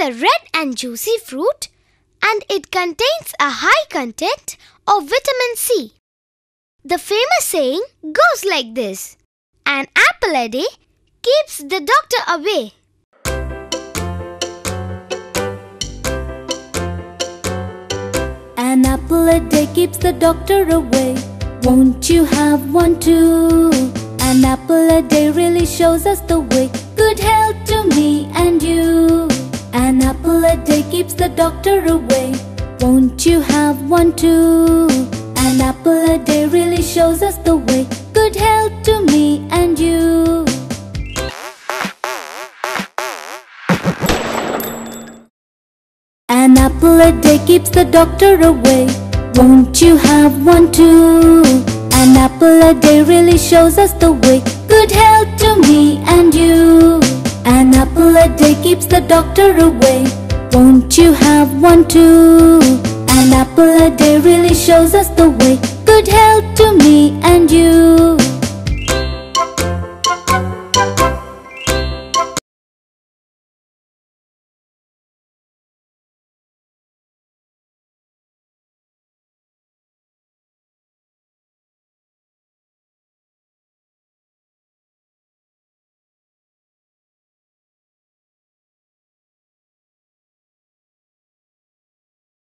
a red and juicy fruit and it contains a high content of vitamin C. The famous saying goes like this An apple a day keeps the doctor away. An apple a day keeps the doctor away. Won't you have one too? An apple a day really shows us the way. Good health to me and you. An apple a day keeps the doctor away. Won't you have one too? An apple a day really shows us the way. Good health to me and you. An apple a day keeps the doctor away. Won't you have one too? An apple a day really shows us the way. Good health to me and you. An apple a day keeps the doctor away. Won't you have one too? An apple a day really shows us the